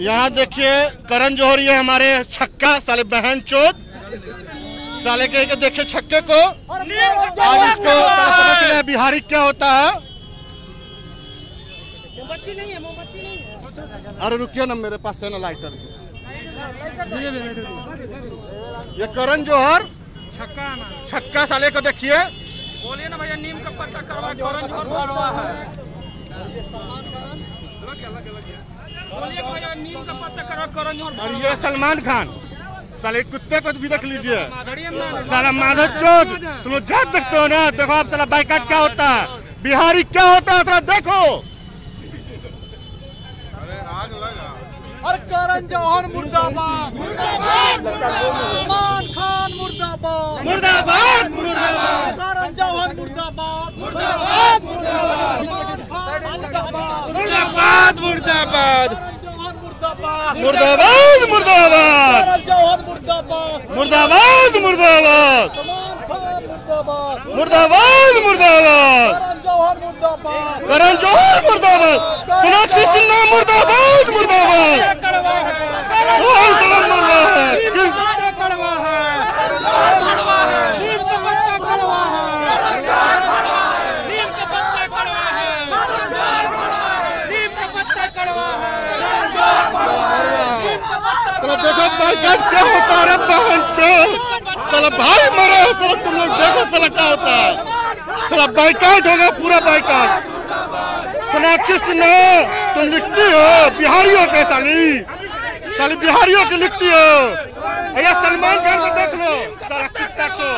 यहाँ देखिए करण जौहर ये हमारे छक्का साले बहन चोत साले के के देखिए छक्के को। आज इसको चला बिहारी क्या होता है। नहीं है नहीं है अरे रुकिए ना मेरे पास है ना लाइटर ये करण जौहर छक्का छक्का साले को देखिए। बोलिए ना भैया नीम का पत्ता करवा करण जोहर करवा है बोलिए भैया नीम का पत्ता करवा करण जोहर और ये सलमान खान। साले कुत्ते को भी देख लीजिए। साला माधव चौथ तुम लोग जात देखते हो ना देखो आप साला बाइकाट क्या होता है? बिहारी क्या होता है देखो। और करण जौहर मुर्दाबाद। सलमान खान मुर्दाबाद। मुर्दाबाद मुर्दाबाद। करण जौहर मुर्दाबाद। मुर्दाबाद मुर्दाबाद। मुर्दाबाद मुर्दाबाद। मुर्दाबाद मुर्दाबाद। मुर्दाबाद। मुर्दाबाद मुर्दाबाद। मुर्दाबाद। करण जौहर मुर्दाबाद। सोनाक्षी सिन्हा मुर्दाबाद मुर्दाबाद कड़वा है कौन कलम मर रहा है किन- कड़वा है कड़वा है नीम का पत्ता कड़वा है नीम का पत्ता कड़वा है नीम का पत्ता कड़वा है साला देखो क्या होता है बहन चो साला भाई मरे साला तुम लोग देखो चला क्या होता है। चला बाइकाट होगा पूरा बाइकाट सोनाक्षी सिन्हा तुम लिखती हो, बिहारियों के साली। साली बिहारियों की लिखती हो अरे सलमान खान को देख लो साला कुत्ता को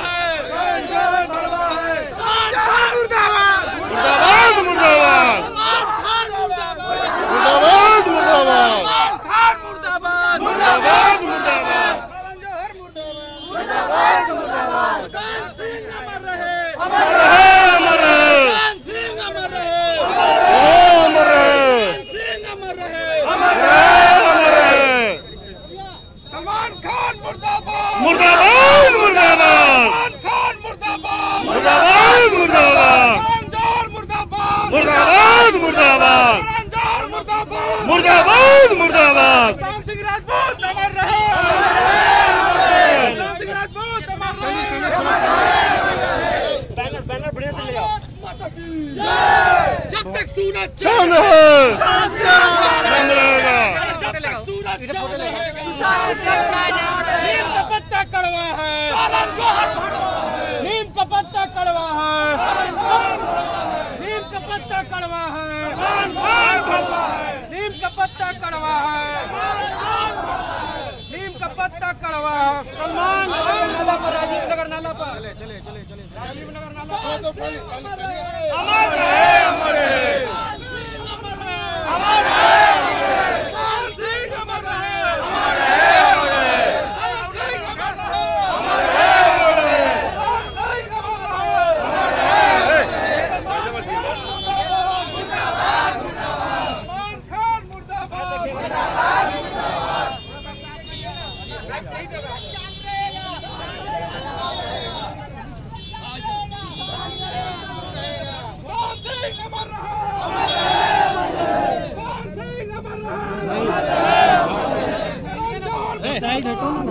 मुर्दाबाद मुर्दाबाद मुर्दाबाद मुर्दाबाद मुर्दाबाद मुर्दाबाद अमर है अमर है ओ अमर है अमर है अमर है सलमान खान मुर्दाबाद मुर्दाबाद मुर्दाबाद सलमान खान मुर्दाबाद मुर्दाबाद मुर्दाबाद करण जौहर मुर्दाबाद मुर्दाबाद मुर्दाबाद करण जौहर मुर्दाबाद मुर्दाबाद मुर्दाबाद सुशांत सिंह राजपूत अमर रहे सुशांत सिंह राजपूत अमर रहे जब तक सूरज चाँद है चाँद रहेगा जब तक सूरज चाँद नीम का पत्ता कड़वा है नीम का पत्ता कड़वा है नीम का पत्ता कड़वा है नीम का पत्ता कड़वा है नीम का पत्ता कड़वा है सलमान नाला पर। राजीव नगर नाला पर। चले चले चले राजीव नगर नाला पर। अमर रहे સાઈડ હતું